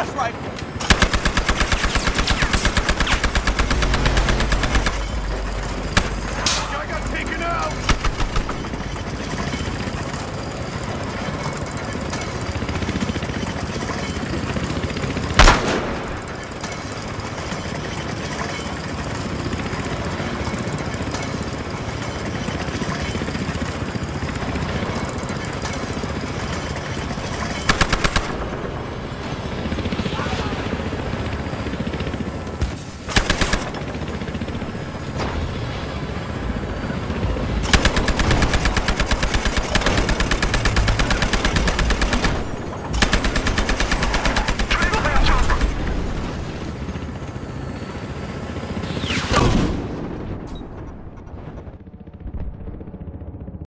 That's right.